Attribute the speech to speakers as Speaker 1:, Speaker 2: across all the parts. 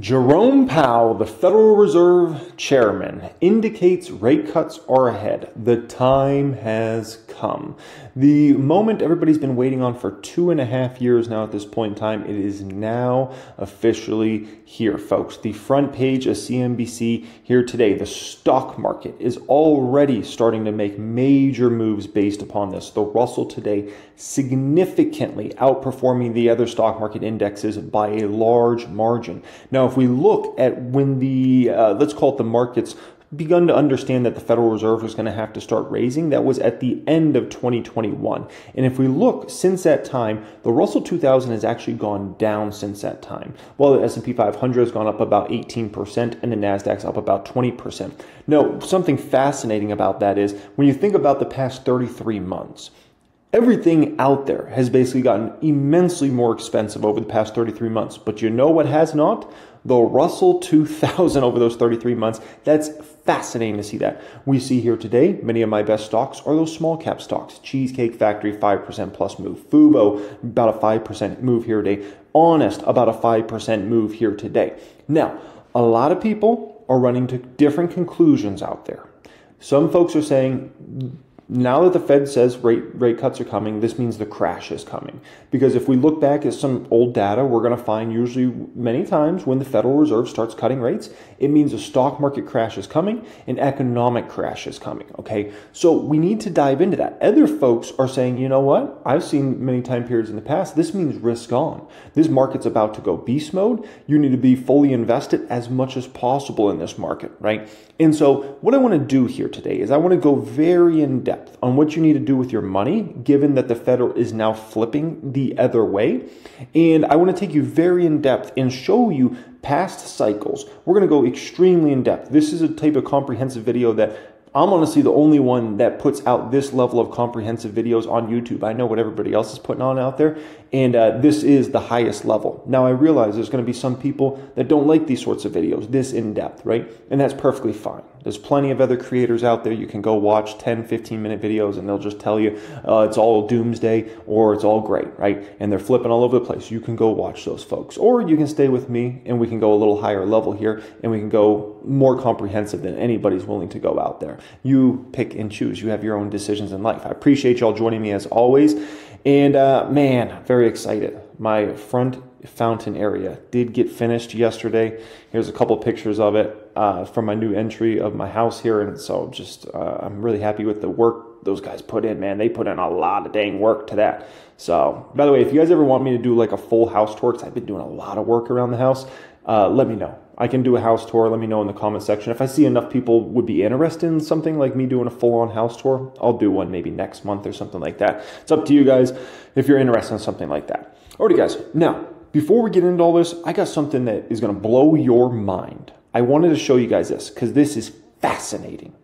Speaker 1: Jerome Powell, the Federal Reserve Chairman, indicates rate cuts are ahead. The time has come. The moment everybody's been waiting on for two and a half years now at this point in time, it is now officially here, folks. The front page of CNBC here today. The stock market is already starting to make major moves based upon this. The Russell today significantly outperforming the other stock market indexes by a large margin. Now, if we look at when the, uh, let's call it the markets, begun to understand that the Federal Reserve was going to have to start raising, that was at the end of 2021. And if we look since that time, the Russell 2000 has actually gone down since that time. While the S&P 500 has gone up about 18% and the Nasdaq's up about 20%. Now, something fascinating about that is when you think about the past 33 months, Everything out there has basically gotten immensely more expensive over the past 33 months. But you know what has not? The Russell 2000 over those 33 months. That's fascinating to see that. We see here today, many of my best stocks are those small cap stocks. Cheesecake Factory, 5% plus move. Fubo, about a 5% move here today. Honest, about a 5% move here today. Now, a lot of people are running to different conclusions out there. Some folks are saying now that the Fed says rate rate cuts are coming, this means the crash is coming. Because if we look back at some old data, we're going to find usually many times when the Federal Reserve starts cutting rates, it means a stock market crash is coming, an economic crash is coming. Okay, so we need to dive into that. Other folks are saying, you know what? I've seen many time periods in the past. This means risk on. This market's about to go beast mode. You need to be fully invested as much as possible in this market, right? And so, what I want to do here today is I want to go very in depth depth on what you need to do with your money, given that the federal is now flipping the other way. And I want to take you very in depth and show you past cycles. We're going to go extremely in depth. This is a type of comprehensive video that I'm honestly the only one that puts out this level of comprehensive videos on YouTube. I know what everybody else is putting on out there, and uh, this is the highest level. Now, I realize there's going to be some people that don't like these sorts of videos, this in depth, right? And that's perfectly fine. There's plenty of other creators out there. You can go watch 10, 15 minute videos and they'll just tell you uh, it's all doomsday or it's all great, right? And they're flipping all over the place. You can go watch those folks. Or you can stay with me and we can go a little higher level here and we can go more comprehensive than anybody's willing to go out there. You pick and choose. You have your own decisions in life. I appreciate y'all joining me as always. And uh, man, very excited. My front fountain area did get finished yesterday. Here's a couple pictures of it uh, from my new entry of my house here, and so just uh, I'm really happy with the work those guys put in. Man, they put in a lot of dang work to that. So, by the way, if you guys ever want me to do like a full house tour, because I've been doing a lot of work around the house, uh, let me know. I can do a house tour. Let me know in the comment section. If I see enough people would be interested in something like me doing a full on house tour, I'll do one maybe next month or something like that. It's up to you guys if you're interested in something like that. Alrighty, guys. Now, before we get into all this, I got something that is going to blow your mind. I wanted to show you guys this because this is fascinating.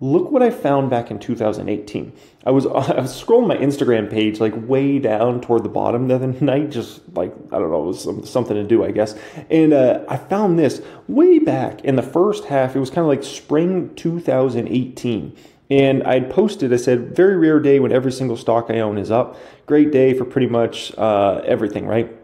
Speaker 1: Look what I found back in 2018. I was I was scrolling my Instagram page like way down toward the bottom the other night, just like I don't know, some, something to do, I guess. And uh, I found this way back in the first half. It was kind of like spring 2018. And I posted, I said, very rare day when every single stock I own is up. Great day for pretty much uh, everything, right?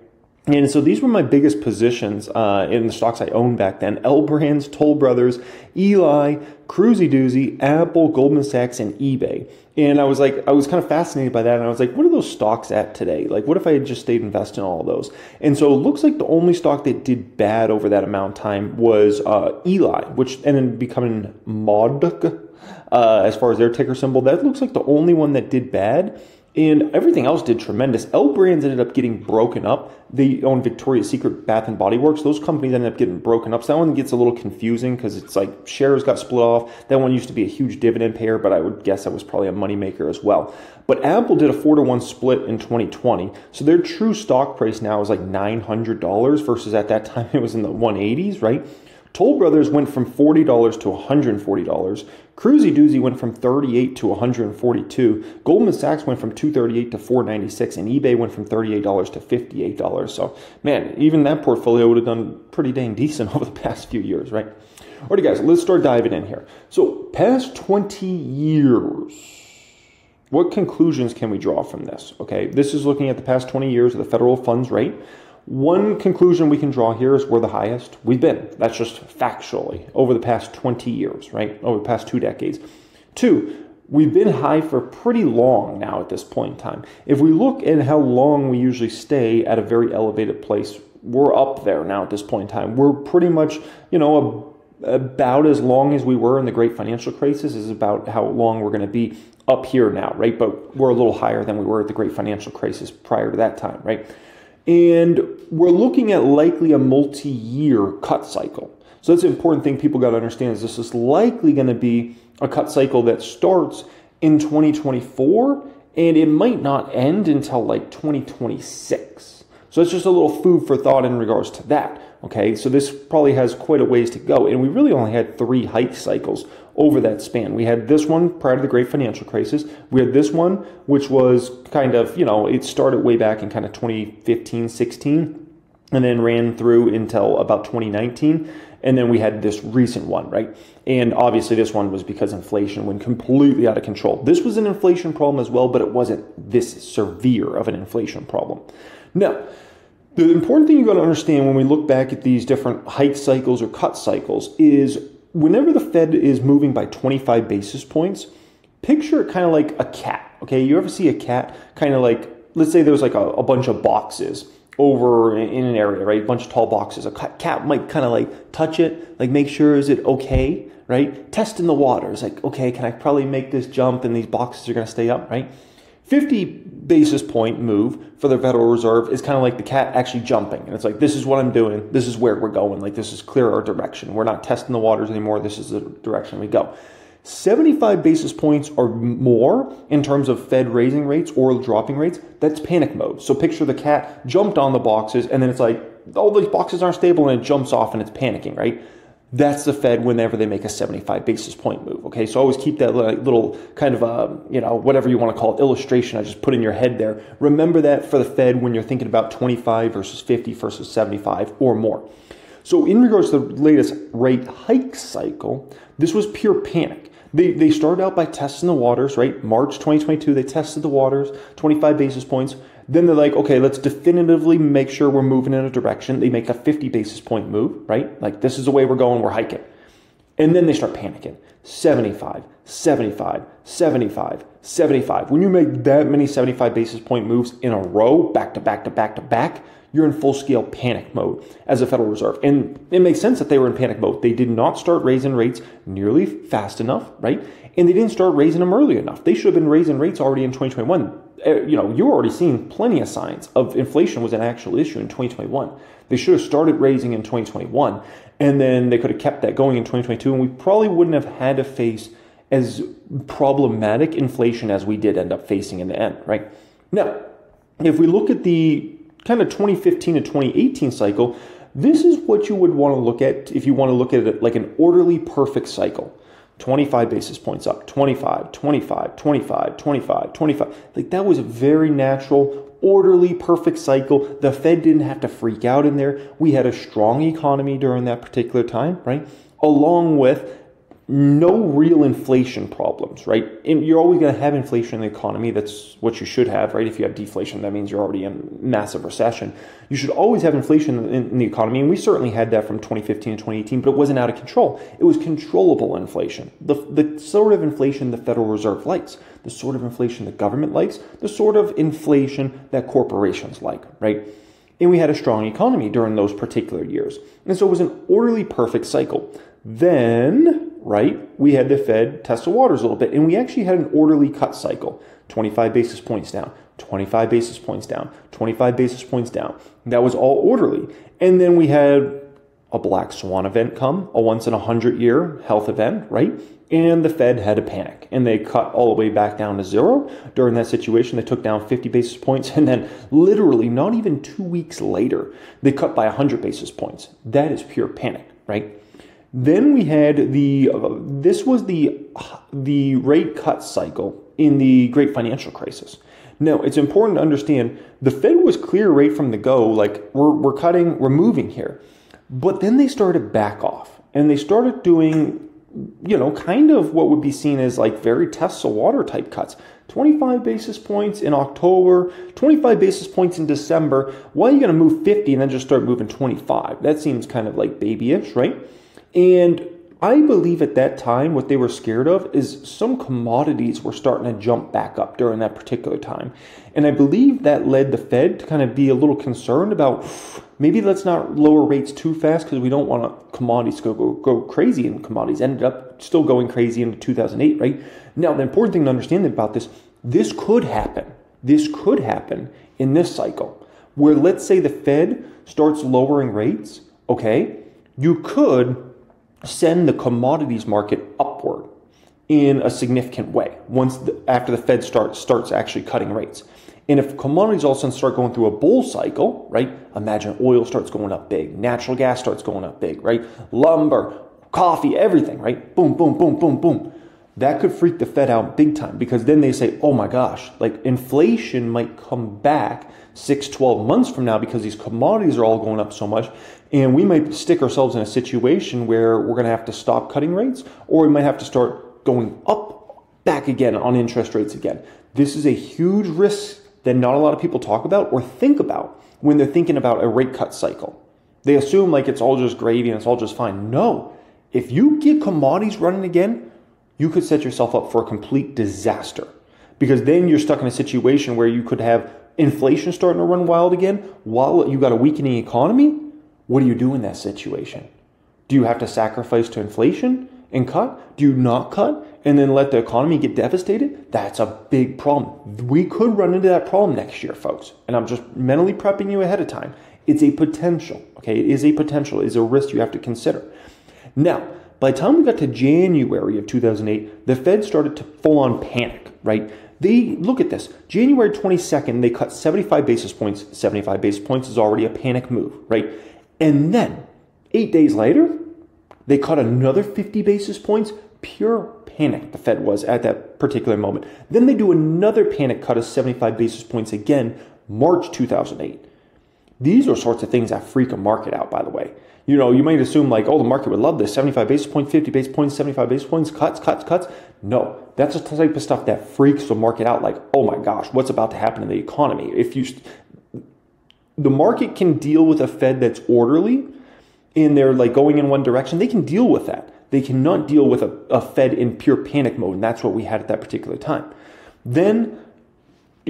Speaker 1: And so these were my biggest positions uh, in the stocks I owned back then. L Brands, Toll Brothers, Eli, Cruisy Doozy, Apple, Goldman Sachs, and eBay. And I was like, I was kind of fascinated by that. And I was like, what are those stocks at today? Like, what if I had just stayed invested in all those? And so it looks like the only stock that did bad over that amount of time was uh, Eli, which ended up becoming MODG uh, as far as their ticker symbol. That looks like the only one that did bad and everything else did tremendous. L Brands ended up getting broken up. They own Victoria's Secret, Bath and Body Works. Those companies ended up getting broken up. So that one gets a little confusing because it's like shares got split off. That one used to be a huge dividend payer, but I would guess that was probably a moneymaker as well. But Apple did a four to one split in 2020. So their true stock price now is like $900 versus at that time it was in the 180s, right? Toll Brothers went from $40 to $140. Cruisy Doozy went from 38 to 142. Goldman Sachs went from 238 to 496 and eBay went from $38 to $58. So, man, even that portfolio would have done pretty dang decent over the past few years, right? Alrighty guys, let's start diving in here. So, past 20 years, what conclusions can we draw from this? Okay, this is looking at the past 20 years of the federal funds rate. One conclusion we can draw here is we're the highest we've been. That's just factually over the past 20 years, right? Over the past two decades. Two, we've been high for pretty long now at this point in time. If we look at how long we usually stay at a very elevated place, we're up there now at this point in time. We're pretty much, you know, a, about as long as we were in the great financial crisis is about how long we're going to be up here now, right? But we're a little higher than we were at the great financial crisis prior to that time, right? And we're looking at likely a multi year cut cycle. So that's an important thing people got to understand is this is likely going to be a cut cycle that starts in 2024 and it might not end until like 2026. So it's just a little food for thought in regards to that. Okay, so this probably has quite a ways to go. And we really only had three hike cycles over that span. We had this one prior to the great financial crisis. We had this one, which was kind of, you know, it started way back in kind of 2015, 16, and then ran through until about 2019. And then we had this recent one, right? And obviously, this one was because inflation went completely out of control. This was an inflation problem as well, but it wasn't this severe of an inflation problem. Now, the important thing you got to understand when we look back at these different hike cycles or cut cycles is whenever the Fed is moving by 25 basis points, picture it kind of like a cat. Okay, you ever see a cat kind of like, let's say there's like a, a bunch of boxes over in an area, right? A bunch of tall boxes. A cat might kind of like touch it, like make sure is it okay, right? Testing the waters, like okay, can I probably make this jump and these boxes are to stay up, right? 50 basis point move for the Federal Reserve is kind of like the cat actually jumping. And it's like, this is what I'm doing. This is where we're going. Like, this is clear our direction. We're not testing the waters anymore. This is the direction we go. 75 basis points or more in terms of Fed raising rates or dropping rates, that's panic mode. So picture the cat jumped on the boxes and then it's like, all these boxes aren't stable and it jumps off and it's panicking, right? That's the Fed whenever they make a 75 basis point move. Okay, so always keep that little kind of, uh, you know, whatever you want to call it, illustration I just put in your head there. Remember that for the Fed when you're thinking about 25 versus 50 versus 75 or more. So, in regards to the latest rate hike cycle, this was pure panic. They, they started out by testing the waters, right? March 2022, they tested the waters, 25 basis points. Then they're like, okay, let's definitively make sure we're moving in a direction. They make a 50 basis point move, right? Like, this is the way we're going, we're hiking. And then they start panicking 75, 75, 75, 75. When you make that many 75 basis point moves in a row, back to back to back to back, you're in full scale panic mode as a Federal Reserve. And it makes sense that they were in panic mode. They did not start raising rates nearly fast enough, right? And they didn't start raising them early enough. They should have been raising rates already in 2021 uh, Eh, you know, you're already seeing plenty of signs of inflation was an actual issue in 2021. They should have started raising in 2021, and then they could have kept that going in 2022, and we probably wouldn't have had to face as problematic inflation as we did end up facing in the end, right? Now, if we look at the kind of 2015 to 2018 cycle, this is what you would want to look at if you want to look at it like an orderly perfect cycle. 25 basis points up, 25, 25, 25, 25, 25. Like that was a very natural, orderly, perfect cycle. The Fed didn't have to freak out in there. We had a strong economy during that particular time, right? Along with no real inflation problems, right? And you're always going to have inflation in the economy. That's what you should have, right? If you have deflation, that means you're already in massive recession. You should always have inflation in, in the economy, and we certainly had that from 2015 to 2018, but it wasn't out of control. It was controllable inflation, the, the sort of inflation the Federal Reserve likes, the sort of inflation the government likes, the sort of inflation that corporations like, right? And we had a strong economy during those particular years. And so it was an orderly, perfect cycle. Then right, we had the Fed test the waters a little bit, and we actually had an orderly cut cycle 25 basis points down, 25 basis points down, 25 basis points down. That was all orderly. And then we had a black swan event come, a once in a hundred year health event, right? And the Fed had to panic and they cut all the way back down to zero. During that situation, they took down 50 basis points and then literally not even two weeks later, they cut by 100 basis points. That is pure panic, right? Then we had the uh, this was the the rate cut cycle in the great financial crisis. Now, it's important to understand the Fed was clear right from the go like we're we're cutting, we're moving here. But then they started back off and they started doing you know, kind of what would be seen as like very Tesla water type cuts. 25 basis points in October, 25 basis points in December. Why are you going to move 50 and then just start moving 25? That seems kind of like babyish, right? And I believe at that time what they were scared of is some commodities were starting to jump back up during that particular time. And I believe that led the Fed to kind of be a little concerned about maybe let's not lower rates too fast because we don't want commodities to go, go, go crazy. And commodities ended up still going crazy into 2008, right? Now, the important thing to understand about this this could happen. This could happen in this cycle where let's say the Fed starts lowering rates, okay? You could send the commodities market upward in a significant way once the, after the Fed starts starts actually cutting rates. And if commodities all of a sudden start going through a bull cycle, right? Imagine oil starts going up big, natural gas starts going up big, right? Lumber, coffee, everything, right? Boom, boom, boom, boom, boom. That could freak the Fed out big time because then they say, oh my gosh, like inflation might come back six, 12 months from now because these commodities are all going up so much. And we might stick ourselves in a situation where we're going to have to stop cutting rates or we might have to start going up back again on interest rates again. This is a huge risk that not a lot of people talk about or think about when they're thinking about a rate cut cycle. They assume like it's all just gravy and it's all just fine. No. If you get commodities running again, you could set yourself up for a complete disaster because then you're stuck in a situation where you could have inflation starting to run wild again while you got a weakening economy, what do you do in that situation? Do you have to sacrifice to inflation and cut? Do you not cut and then let the economy get devastated? That's a big problem. We could run into that problem next year, folks. And I'm just mentally prepping you ahead of time. It's a potential, okay? It is a potential, it is a risk you have to consider. Now, by the time we got to January of 2008, the Fed started to full on panic, right? They look at this. January 22nd, they cut 75 basis points. 75 basis points is already a panic move, right? And then eight days later, they cut another 50 basis points. Pure panic, the Fed was at that particular moment. Then they do another panic cut of 75 basis points again, March 2008. These are sorts of things that freak a market out, by the way. You know, you might assume like, oh, the market would love this 75 basis points, 50 basis points, 75 basis points, cuts, cuts, cuts. No, that's the type of stuff that freaks the market out. Like, oh my gosh, what's about to happen in the economy? If you, the market can deal with a Fed that's orderly and they're like going in one direction, they can deal with that. They cannot deal with a, a Fed in pure panic mode. And that's what we had at that particular time. Then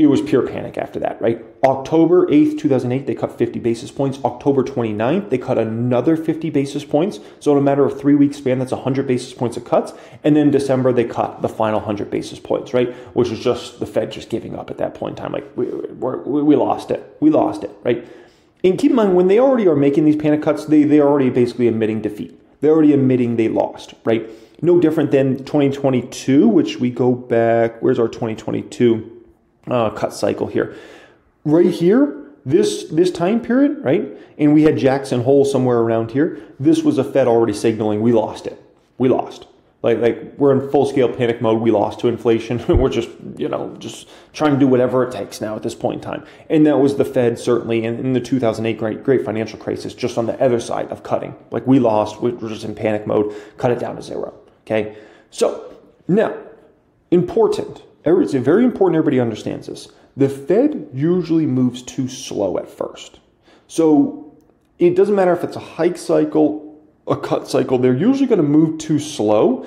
Speaker 1: it was pure panic after that, right? October 8th, 2008, they cut 50 basis points. October 29th, they cut another 50 basis points. So in a matter of three weeks span, that's 100 basis points of cuts. And then December, they cut the final 100 basis points, right? Which was just the Fed just giving up at that point in time. Like, we, we, we lost it. We lost it, right? And keep in mind, when they already are making these panic cuts, they, they're already basically admitting defeat. They're already admitting they lost, right? No different than 2022, which we go back, where's our 2022? Uh, cut cycle here. Right here, this this time period, right? And we had Jackson Hole somewhere around here. This was a Fed already signaling we lost it. We lost. Like like we're in full scale panic mode. We lost to inflation. we're just you know just trying to do whatever it takes now at this point in time. And that was the Fed certainly in, in the 2008 great great financial crisis, just on the other side of cutting. Like we lost. We're just in panic mode. Cut it down to zero. Okay. So now important it's very important everybody understands this. The Fed usually moves too slow at first. So it doesn't matter if it's a hike cycle, a cut cycle, they're usually going to move too slow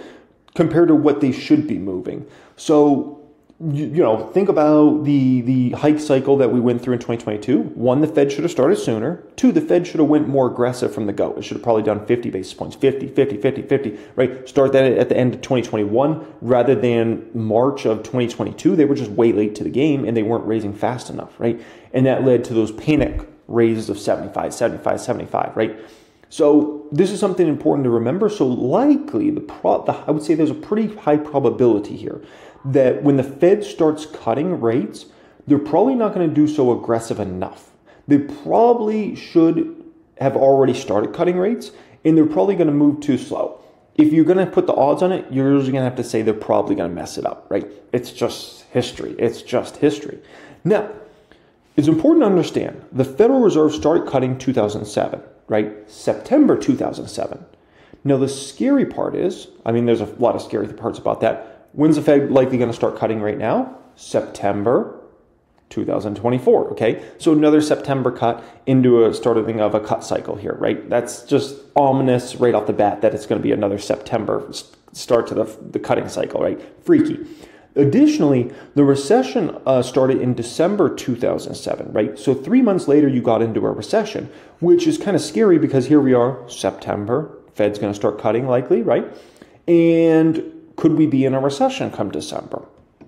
Speaker 1: compared to what they should be moving. So you, you, know, think about the the hike cycle that we went through in 2022. One, the Fed should have started sooner. Two, the Fed should have went more aggressive from the go. It should have probably done 50 basis points, 50, 50, 50, 50, right? Start that at the end of 2021 rather than March of 2022. They were just way late to the game and they weren't raising fast enough, right? And that led to those panic raises of 75, 75, 75, right? So this is something important to remember. So likely the, pro, the I would say there's a pretty high probability here that when the Fed starts cutting rates, they're probably not going to do so aggressive enough. They probably should have already started cutting rates and they're probably going to move too slow. If you're going to put the odds on it, you're usually going to have to say they're probably going to mess it up, right? It's just history. It's just history. Now, it's important to understand the Federal Reserve started cutting 2007, right? September 2007. Now, the scary part is, I mean, there's a lot of scary parts about that When's the Fed likely going to start cutting right now? September 2024. Okay, so another September cut into a starting of a cut cycle here, right? That's just ominous right off the bat that it's going to be another September start to the, the cutting cycle, right? Freaky. Additionally, the recession uh, started in December 2007, right? So three months later, you got into a recession, which is kind of scary because here we are, September. Fed's going to start cutting likely, right? And could we be in a recession come December?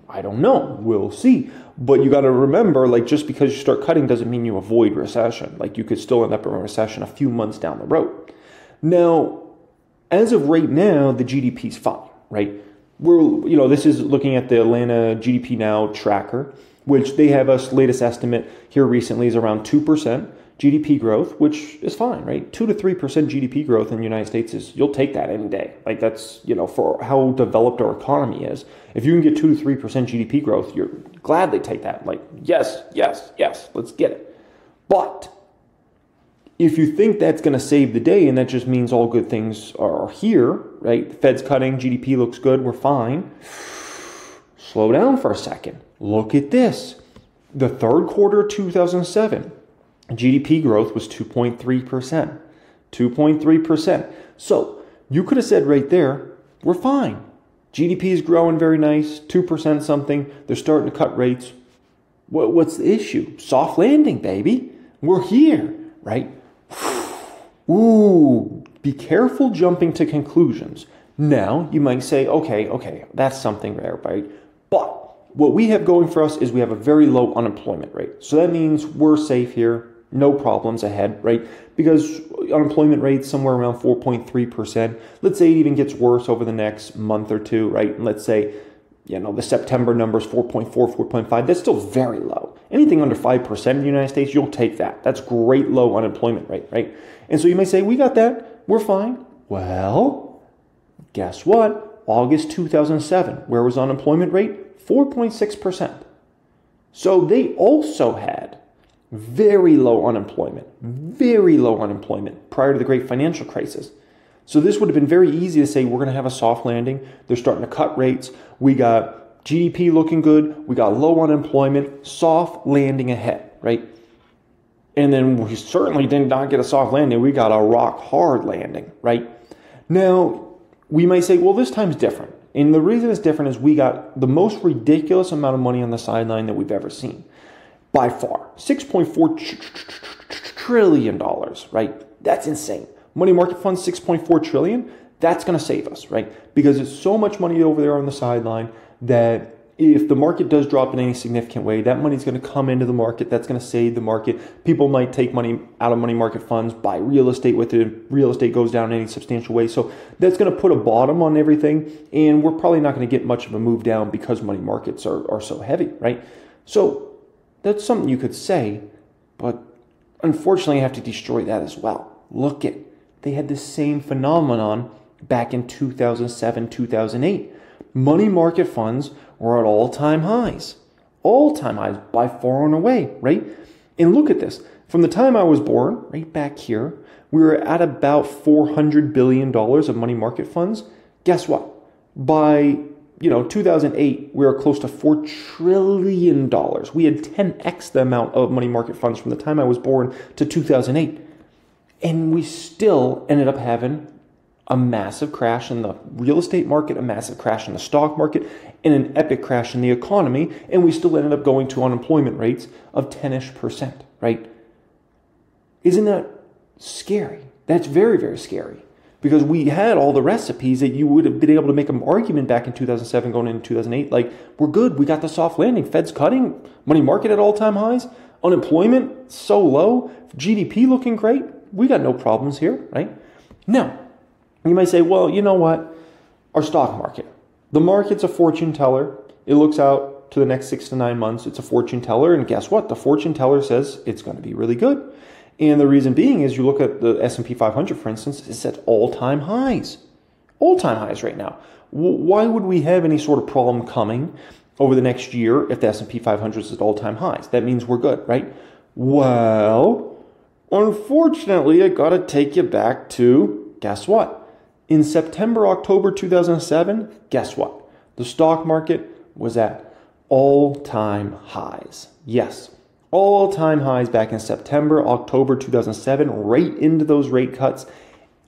Speaker 1: I don't know. We'll see. But you got to remember, like, just because you start cutting doesn't mean you avoid recession. Like, you could still end up in a recession a few months down the road. Now, as of right now, the GDP is fine, right? We're, you know, this is looking at the Atlanta GDP Now tracker, which they have us latest estimate here recently is around 2%. GDP growth, which is fine, right? Two to three percent GDP growth in the United States is you'll take that any day. Like that's you know for how developed our economy is. If you can get two to three percent GDP growth, you're gladly take that. Like yes, yes, yes, let's get it. But if you think that's going to save the day and that just means all good things are here, right? The Fed's cutting, GDP looks good, we're fine. Slow down for a second. Look at this. The third quarter of 2007 GDP growth was 2.3%. 2.3%. So you could have said right there, we're fine. GDP is growing very nice, 2% something. They're starting to cut rates. What's the issue? Soft landing, baby. We're here, right? Ooh, be careful jumping to conclusions. Now, you might say, okay, okay, that's something there, right? But what we have going for us is we have a very low unemployment rate. So that means we're safe here no problems ahead, right? Because unemployment rate somewhere around 4.3%. Let's say it even gets worse over the next month or two, right? And let's say, you know, the September number is 4.4, 4.5. That's still very low. Anything under 5% in the United States, you'll take that. That's great low unemployment rate, right? And so you may say, we got that. We're fine. Well, guess what? August 2007, where was unemployment rate? 4.6%. So they also had very low unemployment, very low unemployment prior to the great financial crisis. So this would have been very easy to say we're going to have a soft landing. They're starting to cut rates. We got GDP looking good. We got low unemployment, soft landing ahead, right? And then we certainly did not get a soft landing. We got a rock hard landing, right? Now, we might say, well, this time's different. And the reason it's different is we got the most ridiculous amount of money on the sideline that we've ever seen by far. $6.4 trillion, right? That's insane. Money market funds, 6.4 trillion. That's going to save us, right? Because it's so much money over there on the sideline that if the market does drop in any significant way, that money is going to come into the market. That's going to save the market. People might take money out of money market funds, buy real estate with it. Real estate goes down in any substantial way. So that's going to put a bottom on everything. And we're probably not going to get much of a move down because money markets are, are so heavy, right? So that's something you could say, but unfortunately, you have to destroy that as well. Look at, they had the same phenomenon back in 2007, 2008. Money market funds were at all time highs. All time highs by far and away, right? And look at this. From the time I was born, right back here, we were at about $400 billion of money market funds. Guess what? By you know, 2008, we were close to $4 trillion. We had 10x the amount of money market funds from the time I was born to 2008. And we still ended up having a massive crash in the real estate market, a massive crash in the stock market, and an epic crash in the economy. And we still ended up going to unemployment rates of 10 ish percent, right? Isn't that scary? That's very, very scary because we had all the recipes that you would have been able to make an argument back in 2007 going into 2008 like we're good. We got the soft landing. Fed's cutting. Money market at all-time highs. Unemployment so low. Gdp looking great. We got no problems here right? Now you might say well you know what? Our stock market. The market's a fortune teller. It looks out to the next six to nine months. It's a fortune teller. And guess what? The fortune teller says it's going to be really good and the reason being is you look at the S&P 500, for instance, it's at all-time highs. All-time highs right now. Why would we have any sort of problem coming over the next year if the S&P 500 is at all-time highs? That means we're good, right? Well, unfortunately, I got to take you back to, guess what? In September, October 2007, guess what? The stock market was at all time highs. Yes, all time highs back in September, October 2007, right into those rate cuts.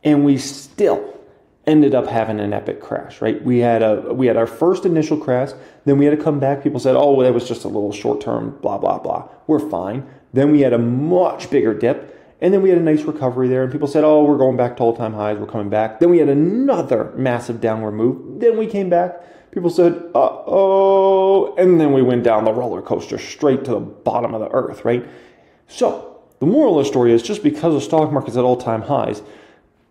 Speaker 1: And we still ended up having an epic crash, right? We had a we had our first initial crash, then we had to come back. People said, "Oh, that was just a little short term, blah blah blah. We're fine." Then we had a much bigger dip, and then we had a nice recovery there, and people said, "Oh, we're going back to all time highs. We're coming back." Then we had another massive downward move. Then we came back. People said, "Uh oh," and then we went down the roller coaster straight to the bottom of the earth, right? So the moral of the story is just because the stock market's at all time highs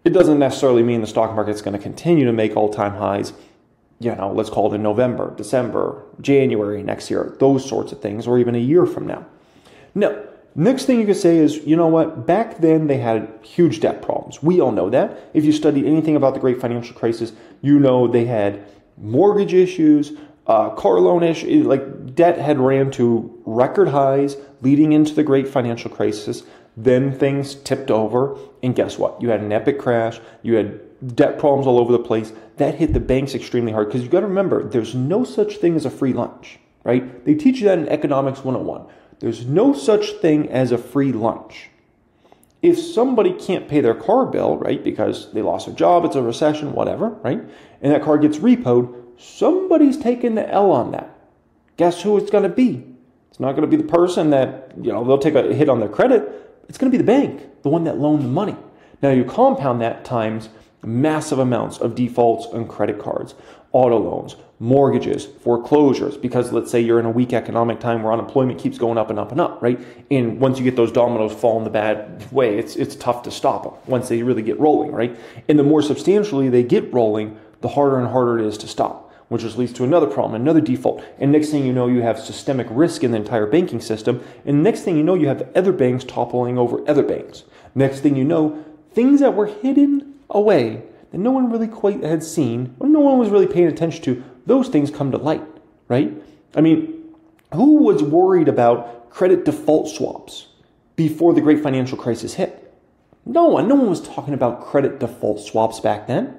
Speaker 1: it doesn't necessarily mean the stock market's going to continue to make all time highs, you know, let's call it in November, December, January next year, those sorts of things, or even a year from now. No. Next thing you could say is, you know what, back then they had huge debt problems. We all know that. If you studied anything about the great financial crisis, you know they had mortgage issues, uh, car loan issues, like debt had ran to record highs leading into the great financial crisis. Then things tipped over, and guess what? You had an epic crash, you had debt problems all over the place. That hit the banks extremely hard because you got to remember there's no such thing as a free lunch, right? They teach you that in Economics 101. There's no such thing as a free lunch. If somebody can't pay their car bill, right, because they lost their job, it's a recession, whatever, right, and that car gets repoed, somebody's taking the L on that. Guess who it's going to be? It's not going to be the person that, you know, they'll take a hit on their credit, it's going to be the bank, the one that loaned the money. Now you compound that times massive amounts of defaults on credit cards, auto loans, mortgages, foreclosures, because let's say you're in a weak economic time where unemployment keeps going up and up and up, right? And once you get those dominoes fall in the bad way, it's, it's tough to stop them once they really get rolling, right? And the more substantially they get rolling, the harder and harder it is to stop which just leads to another problem, another default. And next thing you know, you have systemic risk in the entire banking system. And next thing you know, you have other banks toppling over other banks. Next thing you know, things that were hidden away that no one really quite had seen, or no one was really paying attention to, those things come to light, right? I mean, who was worried about credit default swaps before the great financial crisis hit? No one. No one was talking about credit default swaps back then.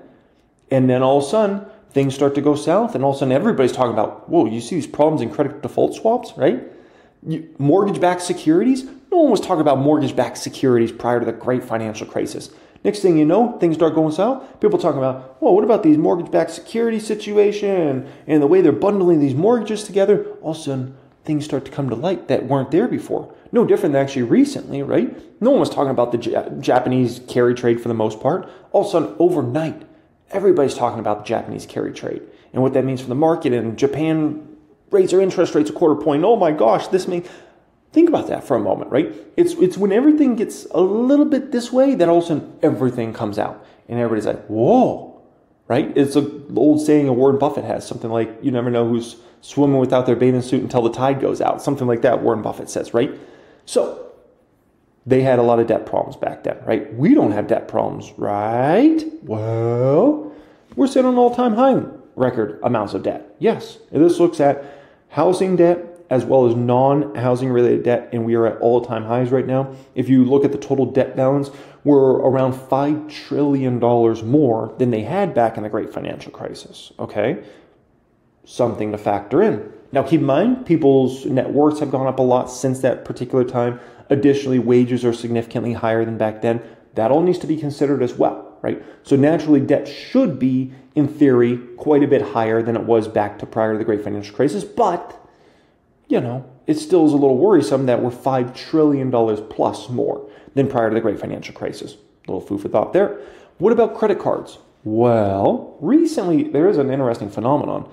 Speaker 1: And then all of a sudden, things start to go south, and all of a sudden everybody's talking about, whoa, you see these problems in credit default swaps, right? Mortgage backed securities? No one was talking about mortgage backed securities prior to the great financial crisis. Next thing you know, things start going south. People talking about, well, what about these mortgage backed security situation and the way they're bundling these mortgages together? All of a sudden, things start to come to light that weren't there before. No different than actually recently, right? No one was talking about the Japanese carry trade for the most part. All of a sudden, overnight, everybody's talking about the Japanese carry trade and what that means for the market. And Japan raised their interest rates a quarter point. Oh my gosh, this may. Think about that for a moment, right? It's it's when everything gets a little bit this way that all of a sudden everything comes out, and everybody's like, "Whoa!" Right? It's an old saying a Warren Buffett has something like, "You never know who's swimming without their bathing suit until the tide goes out." Something like that. Warren Buffett says, right? So they had a lot of debt problems back then, right? We don't have debt problems, right? Well, we're sitting on all time high record amounts of debt. Yes. And this looks at housing debt as well as non housing related debt, and we are at all time highs right now. If you look at the total debt balance, we're around $5 trillion more than they had back in the great financial crisis. Okay? Something to factor in. Now, keep in mind, people's net worths have gone up a lot since that particular time. Additionally, wages are significantly higher than back then. That all needs to be considered as well, right? So naturally, debt should be, in theory, quite a bit higher than it was back to prior to the great financial crisis. But, you know, it still is a little worrisome that we're $5 trillion plus more than prior to the great financial crisis. A little food for thought there. What about credit cards? Well, recently, there is an interesting phenomenon.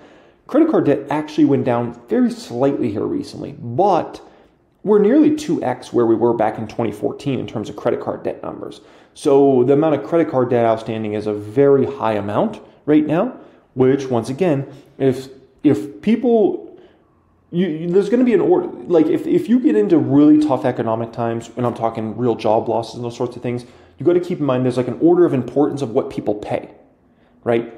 Speaker 1: Credit card debt actually went down very slightly here recently, but we're nearly 2x where we were back in 2014 in terms of credit card debt numbers. So the amount of credit card debt outstanding is a very high amount right now, which once again, if if people you, there's going to be an order like if, if you get into really tough economic times and i'm talking real job losses and those sorts of things you got to keep in mind there's like an order of importance of what people pay right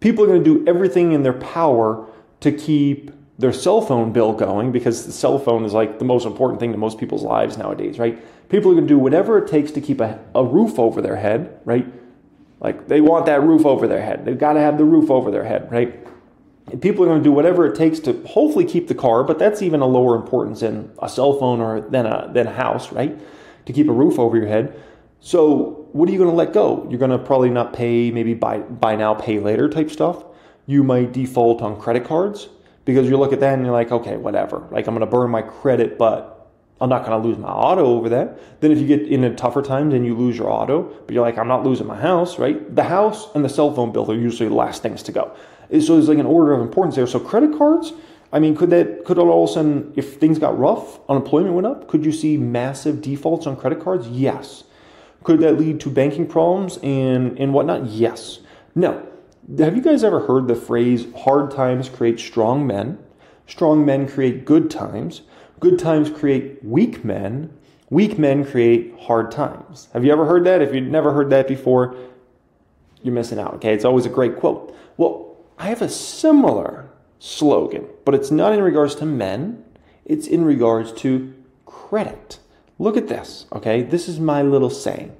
Speaker 1: people are going to do everything in their power to keep their cell phone bill going because the cell phone is like the most important thing to most people's lives nowadays, right? People are going to do whatever it takes to keep a, a roof over their head, right? Like they want that roof over their head. They've got to have the roof over their head, right? People are going to do whatever it takes to hopefully keep the car, but that's even a lower importance than a cell phone or than a than a house, right? To keep a roof over your head. So what are you going to let go? You're going to probably not pay maybe buy buy now pay later type stuff. You might default on credit cards because you look at that and you're like, okay, whatever. Like I'm going to burn my credit, but I'm not going to lose my auto over that. Then if you get into tougher times and you lose your auto, but you're like, I'm not losing my house, right? The house and the cell phone bill are usually the last things to go. So there's like an order of importance there. So credit cards, I mean, could that could all of a sudden, if things got rough, unemployment went up, could you see massive defaults on credit cards? Yes. Could that lead to banking problems and and whatnot? Yes. No. Have you guys ever heard the phrase "hard times create strong men"? Strong men create good times. Good times create weak men. Weak men create hard times. Have you ever heard that? If you've never heard that before, you're missing out. Okay, it's always a great quote. Well, I have a similar slogan, but it's not in regards to men, it's in regards to credit. Look at this, okay? This is my little saying.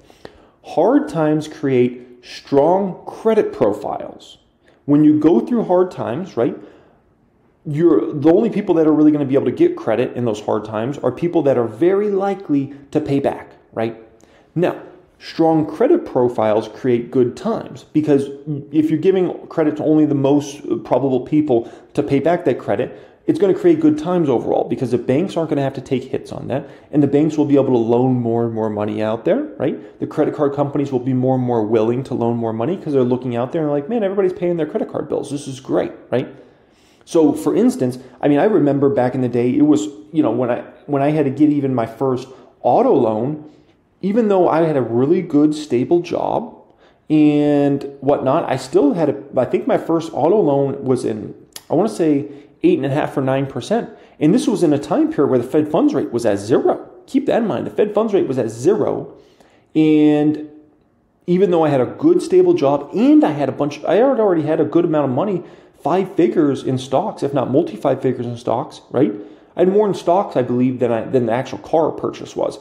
Speaker 1: Hard times create strong credit profiles. When you go through hard times, right? You're the only people that are really going to be able to get credit in those hard times are people that are very likely to pay back, right? Now, strong credit profiles create good times. Because if you're giving credit to only the most uh, probable people to pay back that credit, it's going to create good times overall. Because the banks aren't going to have to take hits on that and the banks will be able to loan more and more money out there right? The credit card companies will be more and more willing to loan more money because they're looking out there and like man everybody's paying their credit card bills. This is great right? So for instance i mean i remember back in the day it was you know when i when i had to get even my first auto loan even though i had a really good stable job and whatnot i still had a i think my first auto loan was in i want to say eight and a half or nine percent. And this was in a time period where the Fed funds rate was at zero. Keep that in mind. The Fed funds rate was at zero. And even though I had a good stable job and I had a bunch, I had already had a good amount of money, five figures in stocks, if not multi five figures in stocks, right? I had more in stocks, I believe, than I, than the actual car purchase was.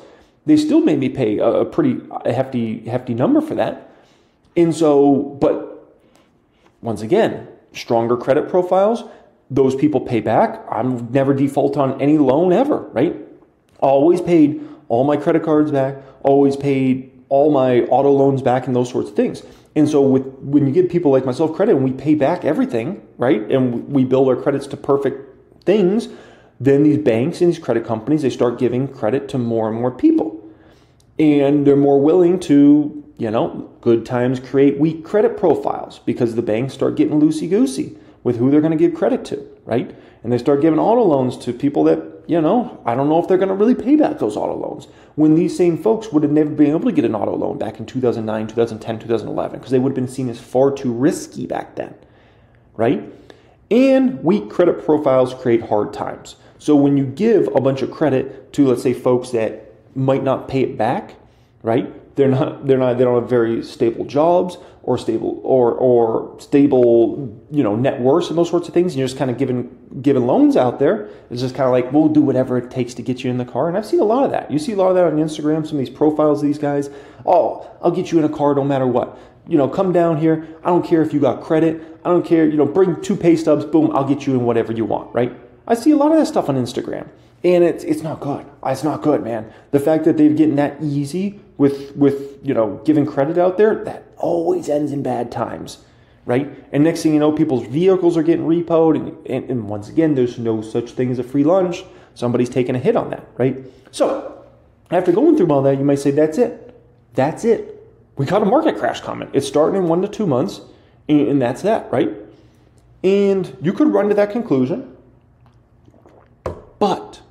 Speaker 1: They still made me pay a, a pretty hefty hefty number for that. And so, but once again, stronger credit profiles those people pay back. I'm never default on any loan ever, right? Always paid all my credit cards back, always paid all my auto loans back and those sorts of things. And so with when you give people like myself credit and we pay back everything, right? And we build our credits to perfect things, then these banks and these credit companies they start giving credit to more and more people. And they're more willing to, you know, good times create weak credit profiles because the banks start getting loosey goosey with who they're going to give credit to, right? And they start giving auto loans to people that, you know, I don't know if they're going to really pay back those auto loans. When these same folks would have never been able to get an auto loan back in 2009, 2010, 2011, because they would have been seen as far too risky back then, right? And weak credit profiles create hard times. So when you give a bunch of credit to, let's say, folks that might not pay it back, right? They're not, they're not, they don't have very stable jobs or stable or or stable you know net worth and those sorts of things. And you're just kind of giving giving loans out there. It's just kind of like we'll do whatever it takes to get you in the car. And i've seen a lot of that. You see a lot of that on instagram some of these profiles of these guys. Oh i'll get you in a car no matter what. You know come down here. I don't care if you got credit. I don't care you know bring two pay stubs boom i'll get you in whatever you want right? I see a lot of that stuff on instagram and it's it's not good. It's not good, man. The fact that they've getting that easy with with you know giving credit out there, that always ends in bad times, right? And next thing you know, people's vehicles are getting repoed, and, and, and once again, there's no such thing as a free lunch. Somebody's taking a hit on that, right? So after going through all that, you might say, "That's it. That's it. We got a market crash coming. It's starting in one to two months, and, and that's that, right?" And you could run to that conclusion, but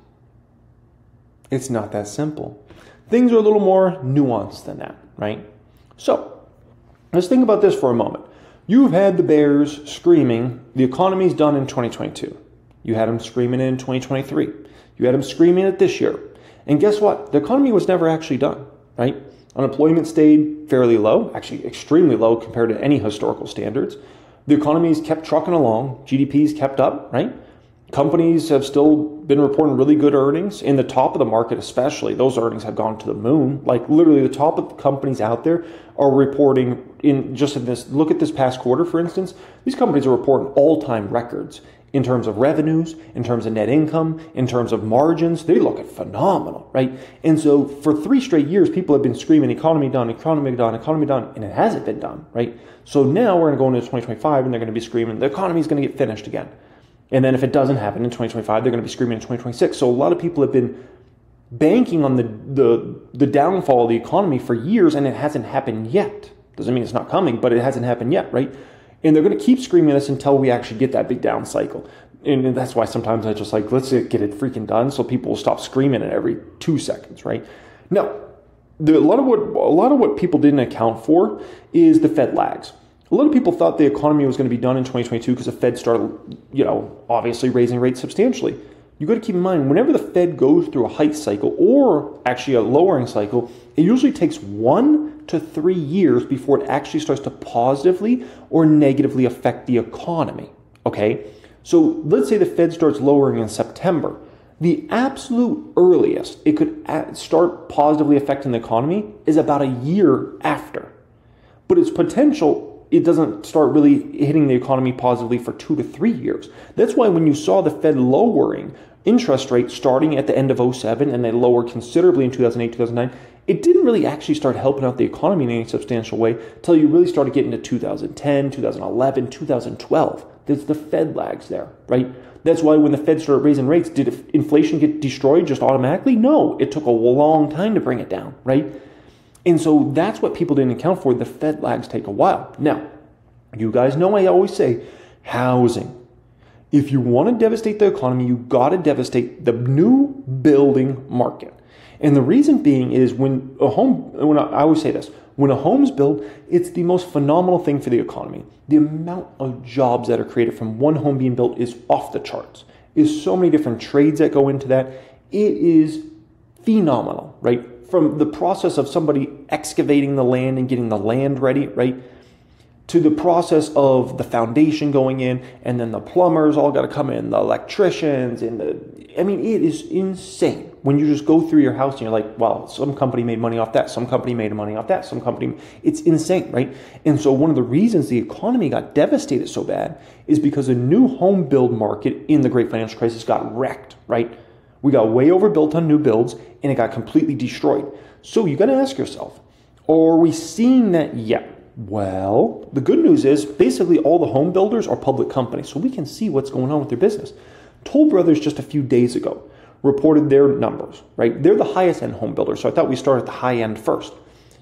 Speaker 1: it's not that simple. Things are a little more nuanced than that, right? So, let's think about this for a moment. You've had the bears screaming, the economy's done in 2022. You had them screaming in 2023. You had them screaming it this year. And guess what? The economy was never actually done, right? Unemployment stayed fairly low, actually extremely low compared to any historical standards. The economy's kept trucking along, GDP's kept up, right? Companies have still been reporting really good earnings. In the top of the market, especially, those earnings have gone to the moon. Like literally, the top of the companies out there are reporting in just in this. Look at this past quarter, for instance. These companies are reporting all-time records in terms of revenues, in terms of net income, in terms of margins. They look at phenomenal, right? And so for three straight years, people have been screaming economy done, economy done, economy done, and it hasn't been done, right? So now we're going to go into 2025 and they're going to be screaming the economy is going to get finished again. And then if it doesn't happen in 2025, they're going to be screaming in 2026. So a lot of people have been banking on the, the, the downfall of the economy for years and it hasn't happened yet. Doesn't mean it's not coming, but it hasn't happened yet, right? And they're going to keep screaming this until we actually get that big down cycle. And that's why sometimes I just like, let's get it freaking done so people will stop screaming it every two seconds, right? No. The, a lot of what a lot of what people didn't account for is the Fed lags. A lot of people thought the economy was going to be done in 2022 because the Fed started, you know, obviously raising rates substantially. You got to keep in mind whenever the Fed goes through a hike cycle or actually a lowering cycle, it usually takes one to three years before it actually starts to positively or negatively affect the economy. Okay? So let's say the Fed starts lowering in September. The absolute earliest it could start positively affecting the economy is about a year after. But its potential it doesn't start really hitting the economy positively for two to three years. That's why when you saw the Fed lowering interest rates starting at the end of 07 and they lowered considerably in 2008, 2009, it didn't really actually start helping out the economy in any substantial way until you really started getting to 2010, 2011, 2012. There's the Fed lags there, right? That's why when the Fed started raising rates, did inflation get destroyed just automatically? No, it took a long time to bring it down, right? And so that's what people didn't account for. The Fed lags take a while. Now, you guys know I always say housing. If you want to devastate the economy, you got to devastate the new building market. And the reason being is when a home, when I, I always say this, when a home's built, it's the most phenomenal thing for the economy. The amount of jobs that are created from one home being built is off the charts. Is so many different trades that go into that. It is phenomenal, right? From the process of somebody excavating the land and getting the land ready, right? To the process of the foundation going in, and then the plumbers all got to come in, the electricians, and the. I mean, it is insane when you just go through your house and you're like, well, some company made money off that, some company made money off that, some company. It's insane, right? And so, one of the reasons the economy got devastated so bad is because the new home build market in the great financial crisis got wrecked, right? We got way overbuilt on new builds and it got completely destroyed. So you got to ask yourself, are we seeing that yet? Well, the good news is basically all the home builders are public companies, so we can see what's going on with their business. Toll Brothers just a few days ago reported their numbers, right? They're the highest end home builders, so I thought we start at the high end first.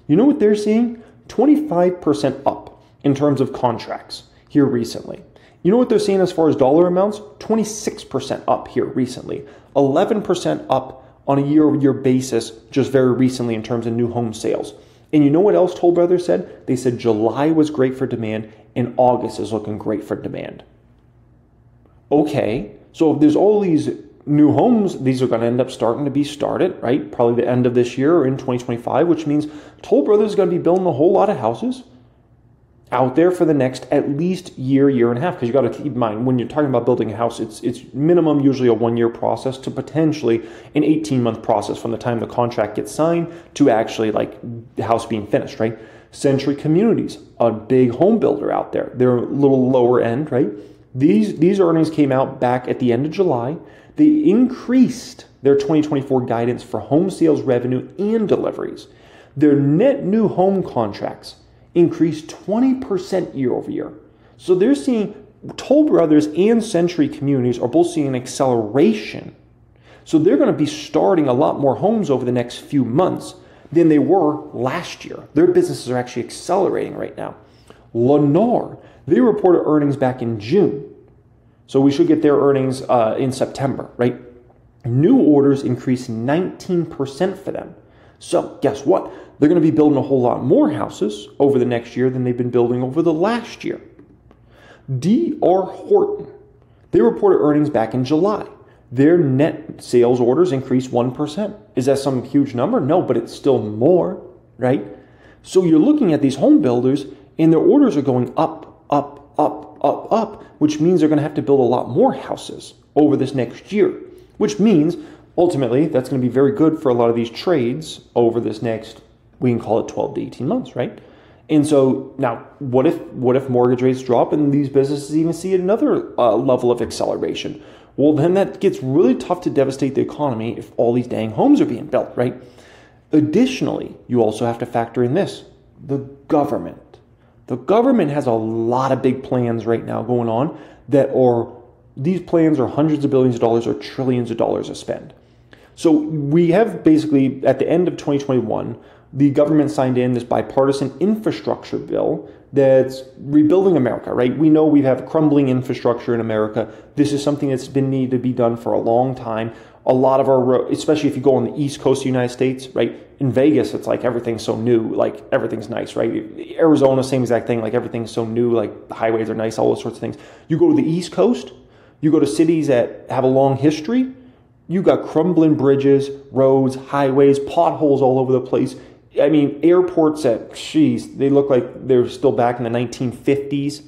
Speaker 1: You know what they're seeing? 25% up in terms of contracts here recently. You know what they're seeing as far as dollar amounts? 26% up here recently. 11% up on a year over year basis just very recently in terms of new home sales. And you know what else Toll Brothers said? They said July was great for demand and August is looking great for demand. Okay, so if there's all these new homes, these are going to end up starting to be started, right? Probably the end of this year or in 2025, which means Toll Brothers is going to be building a whole lot of houses out there for the next at least year, year and a half. Because you got to keep in mind when you're talking about building a house, it's it's minimum usually a one year process to potentially an 18 month process from the time the contract gets signed to actually like the house being finished, right? Century Communities, a big home builder out there. They're a little lower end, right? These these earnings came out back at the end of July. They increased their 2024 guidance for home sales revenue and deliveries. Their net new home contracts increased 20% year over year. So they're seeing Toll Brothers and Century Communities are both seeing an acceleration. So they're going to be starting a lot more homes over the next few months than they were last year. Their businesses are actually accelerating right now. Lennar, they reported earnings back in June. So we should get their earnings uh, in September, right? New orders increased 19% for them. So guess what? They're going to be building a whole lot more houses over the next year than they've been building over the last year. D.R. Horton, they reported earnings back in July. Their net sales orders increased 1%. Is that some huge number? No, but it's still more, right? So you're looking at these home builders and their orders are going up, up, up, up, up, which means they're going to have to build a lot more houses over this next year. which means ultimately that's going to be very good for a lot of these trades over this next, we can call it 12 to 18 months, right? And so now, what if what if mortgage rates drop and these businesses even see another uh, level of acceleration? Well, then that gets really tough to devastate the economy if all these dang homes are being built, right? Additionally, you also have to factor in this the government. The government has a lot of big plans right now going on that are, these plans are hundreds of billions of dollars or trillions of dollars to spend. So we have basically, at the end of 2021, the government signed in this bipartisan infrastructure bill that's rebuilding America, right? We know we have crumbling infrastructure in America. This is something that's been needed to be done for a long time. A lot of our, especially if you go on the East Coast of the United States, right? In Vegas, it's like everything's so new, like everything's nice, right? Arizona, same exact thing, like everything's so new, like the highways are nice, all those sorts of things. You go to the East Coast, you go to cities that have a long history, you got crumbling bridges, roads, highways, potholes all over the place I mean, airports at, geez, they look like they're still back in the 1950s.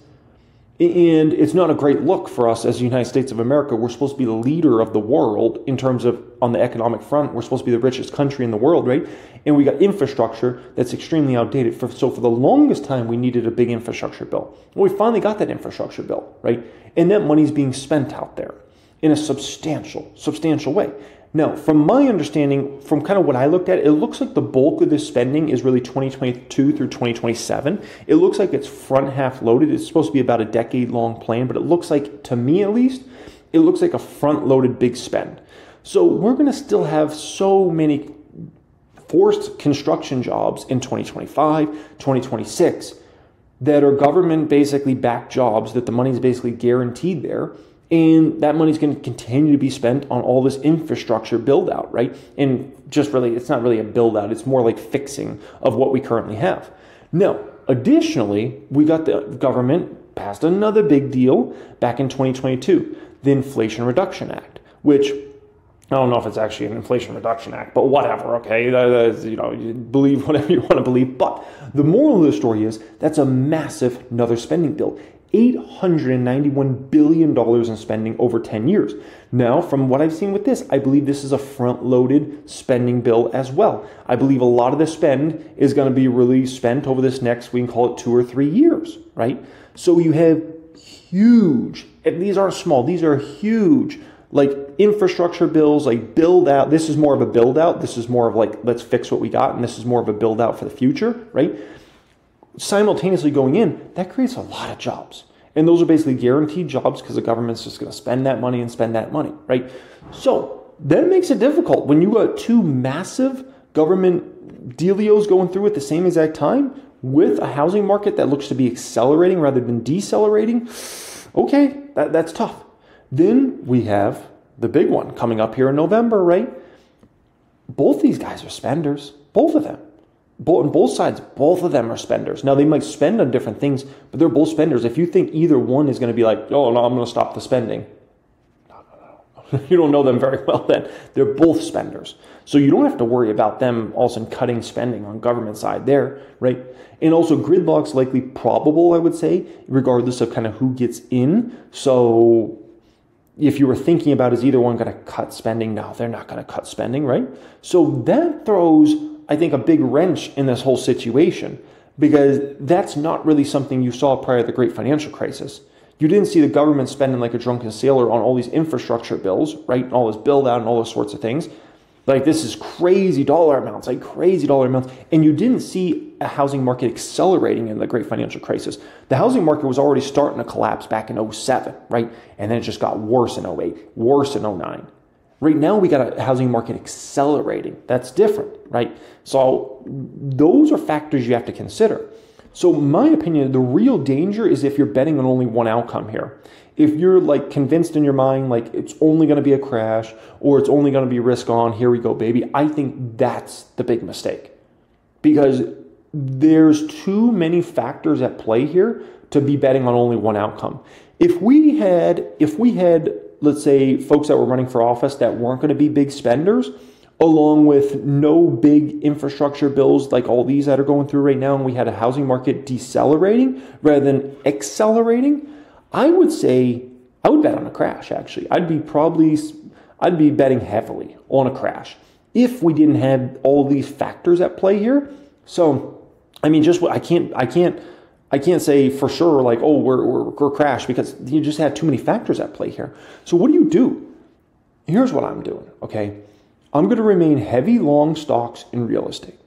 Speaker 1: And it's not a great look for us as the United States of America. We're supposed to be the leader of the world in terms of on the economic front. We're supposed to be the richest country in the world, right? And we got infrastructure that's extremely outdated. For, so for the longest time, we needed a big infrastructure bill. Well, we finally got that infrastructure bill, right? And that money's being spent out there in a substantial, substantial way. Now, from my understanding, from kind of what I looked at, it looks like the bulk of this spending is really 2022 through 2027. It looks like it's front half loaded. It's supposed to be about a decade long plan, but it looks like, to me at least, it looks like a front loaded big spend. So we're going to still have so many forced construction jobs in 2025, 2026 that are government basically backed jobs that the money is basically guaranteed there and that money is going to continue to be spent on all this infrastructure build out, right? And just really, it's not really a build out, it's more like fixing of what we currently have. Now, additionally, we got the government passed another big deal back in 2022, the Inflation Reduction Act, which I don't know if it's actually an Inflation Reduction Act, but whatever, okay? you know, you believe whatever you want to believe. But the moral of the story is that's a massive another spending bill. $891 billion in spending over 10 years. Now, from what I've seen with this, I believe this is a front loaded spending bill as well. I believe a lot of the spend is going to be really spent over this next, we can call it two or three years, right? So you have huge, and these aren't small, these are huge, like infrastructure bills, like build out. This is more of a build out. This is more of like, let's fix what we got, and this is more of a build out for the future, right? Simultaneously going in, that creates a lot of jobs. And those are basically guaranteed jobs because the government's just going to spend that money and spend that money, right? So that makes it difficult when you got two massive government dealios going through at the same exact time with a housing market that looks to be accelerating rather than decelerating. Okay, that, that's tough. Then we have the big one coming up here in November, right? Both these guys are spenders, both of them on both sides, both of them are spenders. Now they might spend on different things, but they're both spenders. If you think either one is going to be like, oh no, I'm going to stop the spending, no, no, no. you don't know them very well. Then they're both spenders, so you don't have to worry about them all of a sudden cutting spending on government side there, right? And also gridlock's likely probable, I would say, regardless of kind of who gets in. So if you were thinking about is either one going to cut spending, no, they're not going to cut spending, right? So that throws I think, a big wrench in this whole situation because that's not really something you saw prior to the great financial crisis. You didn't see the government spending like a drunken sailor on all these infrastructure bills, right? And all this build out and all those sorts of things. Like this is crazy dollar amounts, like crazy dollar amounts. And you didn't see a housing market accelerating in the great financial crisis. The housing market was already starting to collapse back in 07, right? And then it just got worse in 08, worse in 09. Right now, we got a housing market accelerating. That's different, right? So, those are factors you have to consider. So, my opinion, the real danger is if you're betting on only one outcome here. If you're like convinced in your mind, like it's only going to be a crash or it's only going to be risk on, here we go, baby. I think that's the big mistake because there's too many factors at play here to be betting on only one outcome. If we had, if we had let's say, folks that were running for office that weren't going to be big spenders, along with no big infrastructure bills like all these that are going through right now, and we had a housing market decelerating rather than accelerating, I would say I would bet on a crash, actually. I'd be probably, I'd be betting heavily on a crash if we didn't have all these factors at play here. So, I mean, just I can't, I can't, I can't say for sure like, oh, we're we're, we're crashed because you just had too many factors at play here. So, what do you do? Here's what I'm doing. Okay, I'm going to remain heavy long stocks in real estate.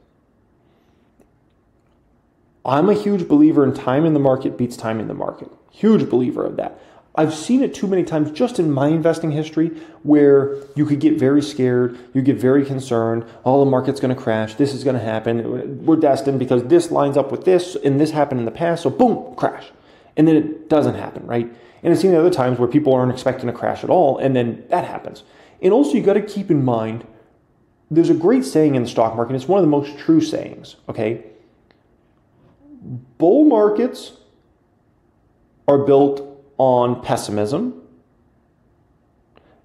Speaker 1: I'm a huge believer in time in the market beats time in the market. Huge believer of that. I've seen it too many times just in my investing history where you could get very scared, you get very concerned, oh, the market's going to crash, this is going to happen, we're destined because this lines up with this, and this happened in the past, so boom, crash. And then it doesn't happen, right? And I've seen other times where people aren't expecting a crash at all, and then that happens. And also, you got to keep in mind there's a great saying in the stock market, it's one of the most true sayings, okay? Bull markets are built on pessimism,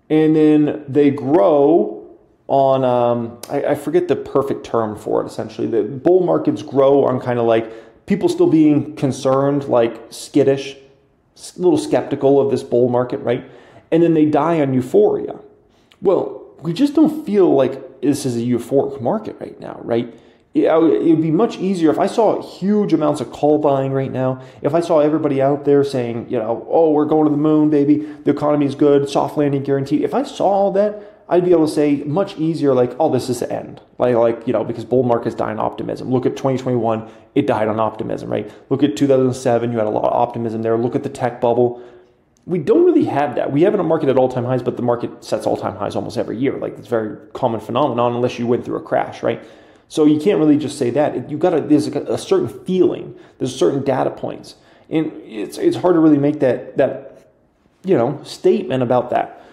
Speaker 1: and then they grow on um, I, I, forget the perfect term for it. Essentially, the bull markets grow on kind of like people still being concerned, like skittish, a little skeptical of this bull market, right? And then they die on euphoria. Well, we just don't feel like this is a euphoric market right now, right? It would be much easier if I saw huge amounts of call buying right now. If I saw everybody out there saying, you know, oh, we're going to the moon, baby, the economy is good, soft landing guaranteed. If I saw all that, I'd be able to say much easier, like, oh, this is the end. Like, like you know, because bull markets die on optimism. Look at 2021, it died on optimism, right? Look at 2007, you had a lot of optimism there. Look at the tech bubble. We don't really have that. We have a market at all time highs, but the market sets all time highs almost every year. Like, it's very common phenomenon unless you went through a crash, right? So you can't really just say that. You got to. There's a, a, certain feeling. There's certain data points, and it's it's hard to really make that that you know statement about that.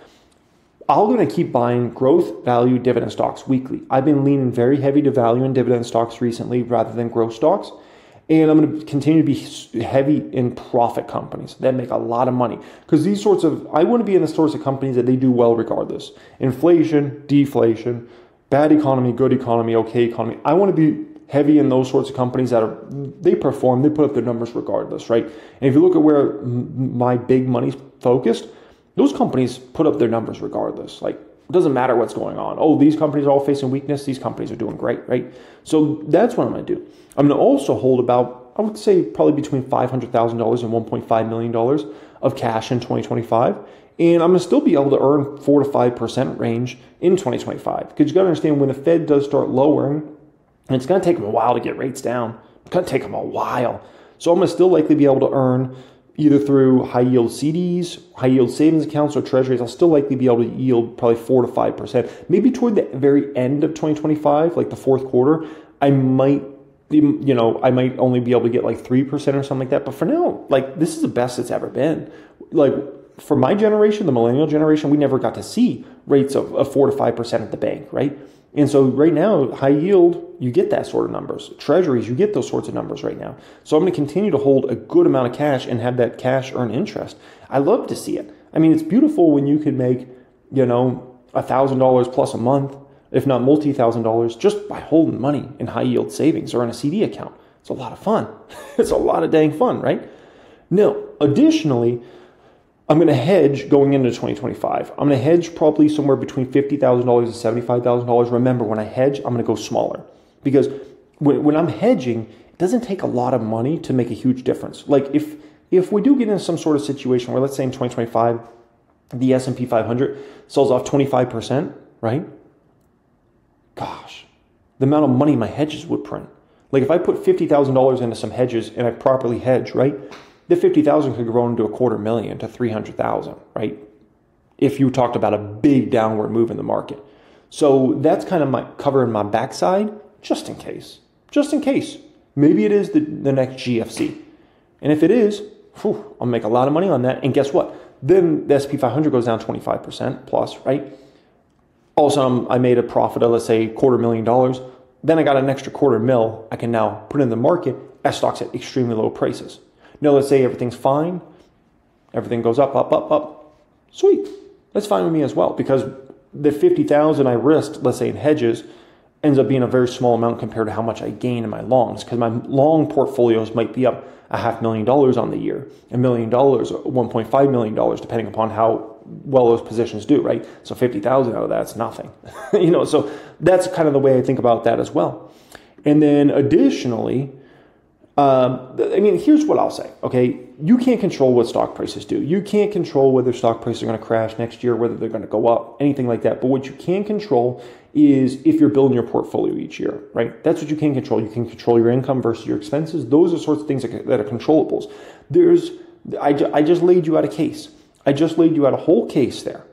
Speaker 1: I'm going to keep buying growth, value, dividend stocks weekly. I've been leaning very heavy to value and dividend stocks recently rather than growth stocks. And I'm going to continue to be heavy in profit companies that make a lot of money. Because these sorts of, I want to be in the sorts of companies that they do well regardless. Inflation, deflation, bad economy, good economy, okay economy. I want to be heavy in those sorts of companies that are they perform, they put up their numbers regardless, right? And if you look at where my big money's focused, those companies put up their numbers regardless. Like it doesn't matter what's going on. Oh, these companies are all facing weakness. These companies are doing great, right? So that's what I'm going to do. I'm going to also hold about, I would say, probably between $500,000 and $1.5 million of cash in 2025 and I'm to still be able to earn 4 to 5% range in 2025. Because you got to understand when the Fed does start lowering, and it's going to take them a while to get rates down. It's to take them a while. So I'm to still likely be able to earn either through high yield CDs, high yield savings accounts, or treasuries. I'll still likely be able to yield probably 4 to 5%. Maybe toward the very end of 2025, like the fourth quarter, I might you know, I might only be able to get like 3% or something like that. But for now, like, this is the best it's ever been. Like, for my generation, the millennial generation, we never got to see rates of, of 4 to 5% at the bank, right? And so right now, high yield, you get that sort of numbers. Treasuries, you get those sorts of numbers right now. So I'm going to continue to hold a good amount of cash and have that cash earn interest. I love to see it. I mean, it's beautiful when you can make, you know, $1,000 plus a month, if not multi thousand dollars, just by holding money in high yield savings or in a CD account. It's a lot of fun. it's a lot of dang fun, right? No, additionally, I'm going to hedge going into 2025. I'm going to hedge probably somewhere between $50,000 and $75,000. Remember, when I hedge, I'm going to go smaller because when, when I'm hedging, it doesn't take a lot of money to make a huge difference. Like if if we do get in some sort of situation where, let's say in 2025, the S&P 500 sells off 25%, right? Gosh, the amount of money my hedges would print. Like if I put $50,000 into some hedges and I properly hedge, right? The 50,000 could grow into a quarter million to 300,000, right? If you talked about a big downward move in the market. So that's kind of my covering my backside just in case. Just in case. Maybe it is the, the next GFC. And if it is, whew, I'll make a lot of money on that. And guess what? Then the SP 500 goes down 25% plus, right? Also, I made a profit of, let's say, quarter million dollars. Then I got an extra quarter mil I can now put in the market as stocks at extremely low prices. No, let's say everything's fine. Everything goes up, up, up, up. Sweet. That's fine with me as well because the 50,000 I risked, let's say in hedges, ends up being a very small amount compared to how much I gain in my longs because my long portfolios might be up a half million dollars on the year, a million dollars, $1.5 million, depending upon how well those positions do, right? So 50,000 out of that's nothing. you know, so that's kind of the way I think about that as well. And then additionally, um, I mean, here's what I'll say. Okay, you can't control what stock prices do. You can't control whether stock prices are going to crash next year, whether they're going to go up, anything like that. But what you can control is if you're building your portfolio each year, right? That's what you can control. You can control your income versus your expenses. Those are sorts of things that, are controllables. There's, I, I just laid you out a case. I just laid you out a whole case there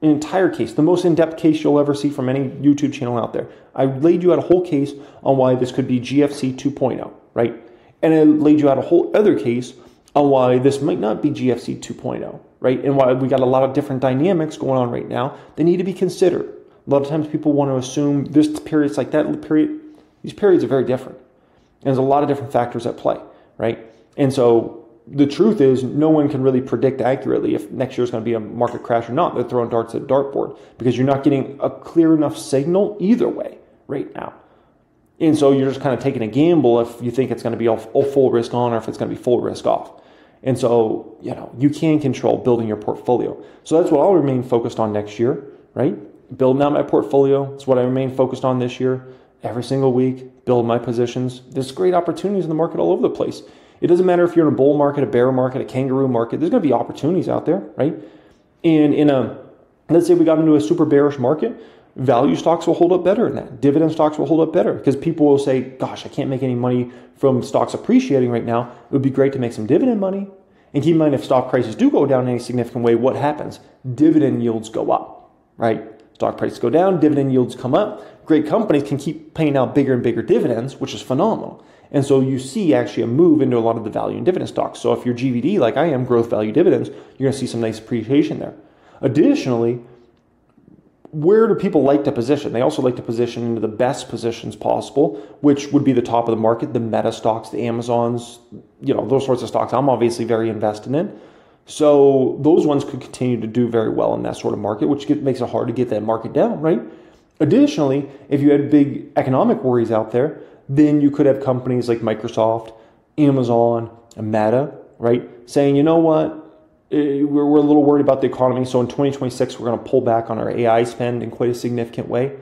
Speaker 1: an entire case, the most in-depth case you'll ever see from any YouTube channel out there. I laid you out a whole case on why this could be GFC 2.0, right? And I laid you out a whole other case on why this might not be GFC 2.0, right? And why we got a lot of different dynamics going on right now that need to be considered. A lot of times people want to assume this period's like that period. These periods are very different. And there's a lot of different factors at play, right? And so the truth is, no one can really predict accurately if next year is going to be a market crash or not. They're throwing darts at a dartboard because you're not getting a clear enough signal either way right now. And so you're just kind of taking a gamble if you think it's going to be all, all full risk on or if it's going to be full risk off. And so, you know, you can control building your portfolio. So that's what I'll remain focused on next year, right? Building out my portfolio. It's what I remain focused on this year. Every single week, build my positions. There's great opportunities in the market all over the place. It doesn't matter if you're in a bull market, a bear market, a kangaroo market. There's going to be opportunities out there, right? And in a, let's say we got into a super bearish market, value stocks will hold up better than that. Dividend stocks will hold up better because people will say, gosh, I can't make any money from stocks appreciating right now. It would be great to make some dividend money. And keep in mind, if stock prices do go down in any significant way, what happens? Dividend yields go up, right? Stock prices go down, dividend yields come up. Great companies can keep paying out bigger and bigger dividends, which is phenomenal. And so you see actually a move into a lot of the value and dividend stocks. So if you're GVD, like I am, growth value dividends, you're going to see some nice appreciation there. Additionally, where do people like to position? They also like to position into the best positions possible, which would be the top of the market, the meta stocks, the Amazons, you know, those sorts of stocks I'm obviously very invested in. So those ones could continue to do very well in that sort of market, which makes it hard to get that market down, right? Additionally, if you had big economic worries out there, then you could have companies like Microsoft, Amazon, and Meta, right? Saying, you know what, we're, we're a little worried about the economy, so in 2026 we're going to pull back on our AI spend in quite a significant way.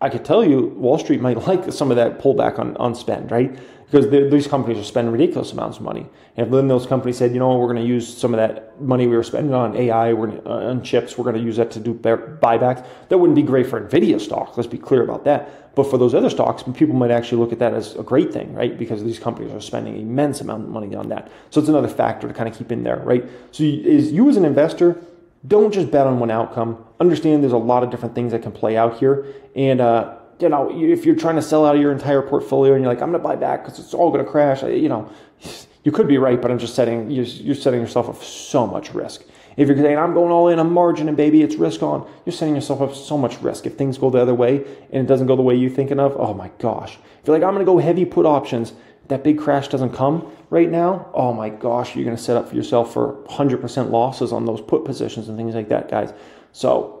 Speaker 1: I could tell you Wall Street might like some of that pullback on, on spend, right? because these companies are spending ridiculous amounts of money. And then those companies said, you know, we're going to use some of that money we were spending on AI, we're gonna, uh, on chips, we're going to use that to do buybacks, that wouldn't be great for Nvidia stock. Let's be clear about that. But for those other stocks, people might actually look at that as a great thing, right? Because these companies are spending immense amount of money on that. So it's another factor to kind of keep in there, right? So you, is you as an investor, don't just bet on one outcome. Understand there's a lot of different things that can play out here, and uh, you know, if you're trying to sell out of your entire portfolio and you're like, I'm going to buy back because it's all going to crash, you know, you could be right, but I'm just setting you're, you're setting yourself up so much risk. If you're saying I'm going all in, I'm margining, baby, it's risk on, you're setting yourself up so much risk. If things go the other way and it doesn't go the way you're thinking of, oh my gosh. If you're like, I'm going to go heavy put options, that big crash doesn't come right now, oh my gosh, you're going to set up for yourself for 100% losses on those put positions and things like that, guys. So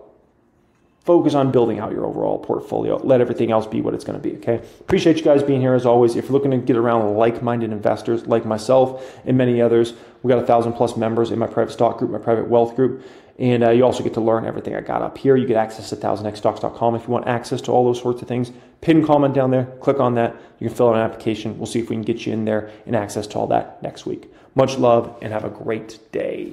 Speaker 1: focus on building out your overall portfolio. Let everything else be what it's going to be. Okay. Appreciate you guys being here as always. If you're looking to get around like-minded investors like myself and many others, we got a thousand plus members in my private stock group, my private wealth group. And uh, you also get to learn everything I got up here. You get access to 1000xstocks.com if you want access to all those sorts of things. Pin comment down there, click on that. You can fill out an application. We'll see if we can get you in there and access to all that next week. Much love and have a great day.